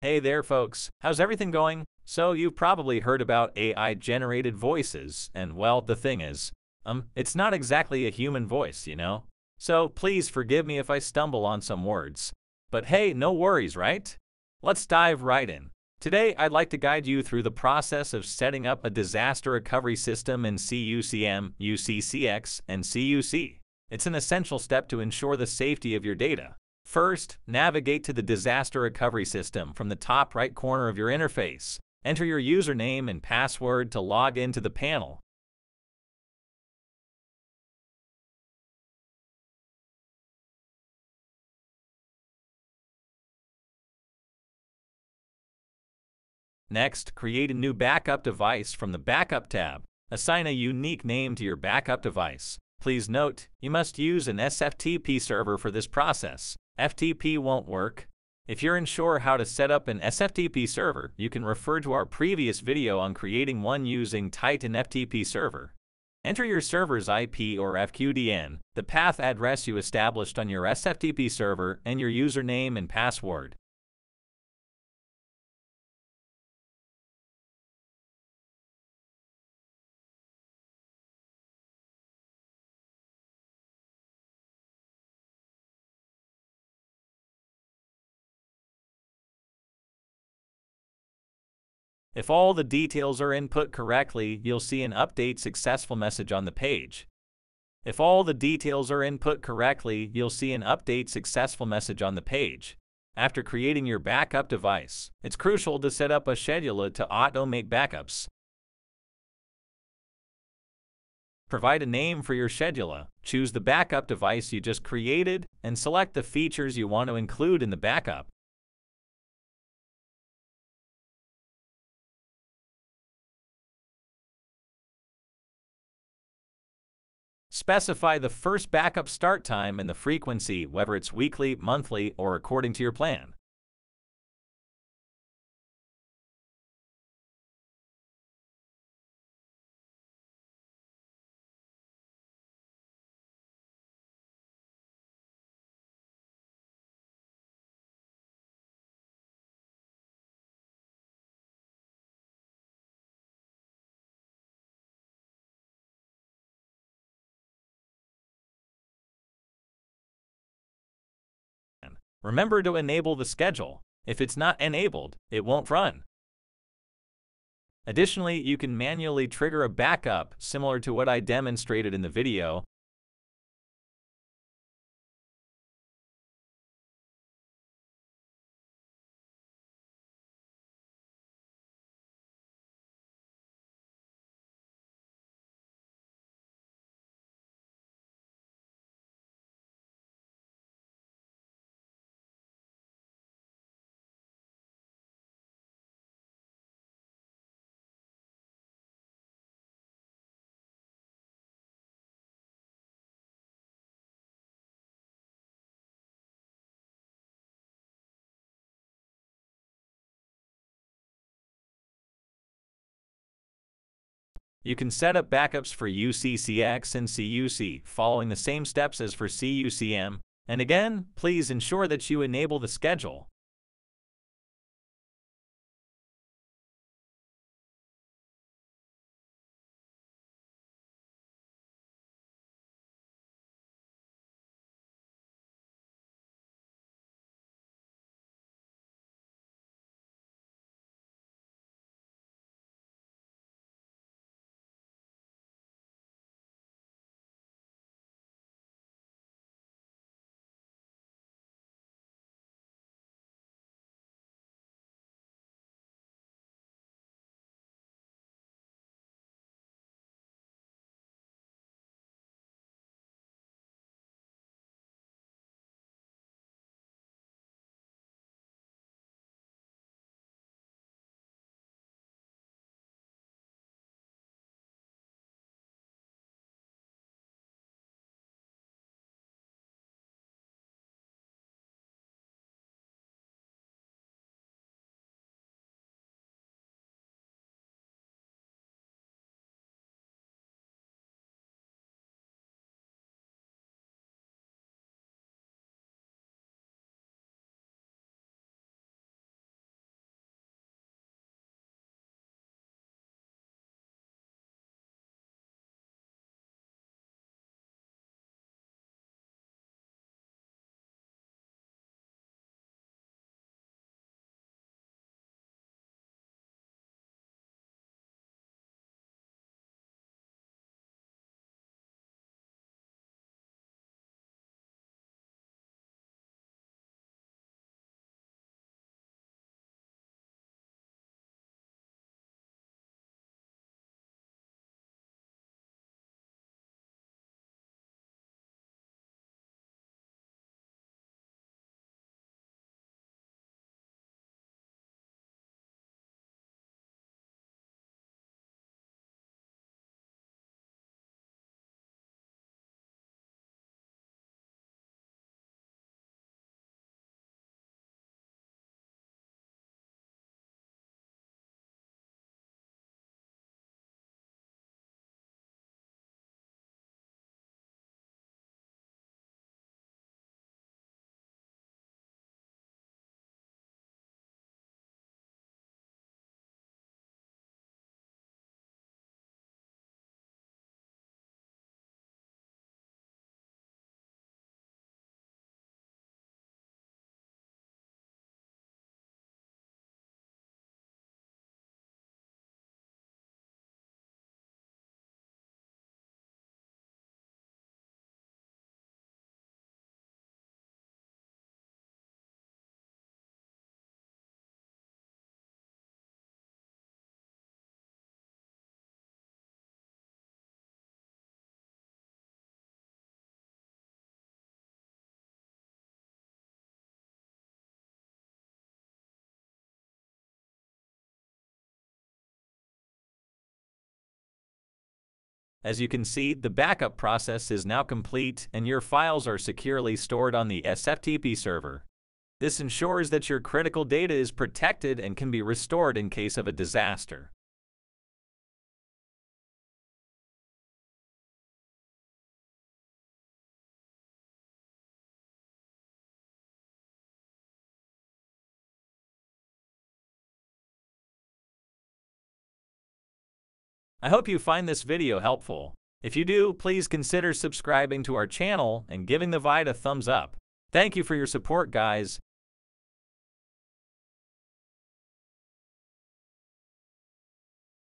Hey there, folks. How's everything going? So, you've probably heard about AI generated voices, and well, the thing is, um, it's not exactly a human voice, you know? So, please forgive me if I stumble on some words. But hey, no worries, right? Let's dive right in. Today, I'd like to guide you through the process of setting up a disaster recovery system in CUCM, UCCX, and CUC. It's an essential step to ensure the safety of your data. First, navigate to the disaster recovery system from the top right corner of your interface. Enter your username and password to log into the panel. Next, create a new backup device from the Backup tab. Assign a unique name to your backup device. Please note, you must use an SFTP server for this process. FTP won't work. If you're unsure how to set up an SFTP server, you can refer to our previous video on creating one using Titan FTP server. Enter your server's IP or FQDN, the path address you established on your SFTP server, and your username and password. If all the details are input correctly, you'll see an Update Successful message on the page. If all the details are input correctly, you'll see an Update Successful message on the page. After creating your backup device, it's crucial to set up a scheduler to automate backups. Provide a name for your scheduler, choose the backup device you just created, and select the features you want to include in the backup. Specify the first backup start time and the frequency, whether it's weekly, monthly, or according to your plan. Remember to enable the schedule. If it's not enabled, it won't run. Additionally, you can manually trigger a backup similar to what I demonstrated in the video You can set up backups for UCCX and CUC following the same steps as for CUCM, and again, please ensure that you enable the schedule. As you can see, the backup process is now complete and your files are securely stored on the SFTP server. This ensures that your critical data is protected and can be restored in case of a disaster. I hope you find this video helpful. If you do, please consider subscribing to our channel and giving the video a thumbs up. Thank you for your support, guys.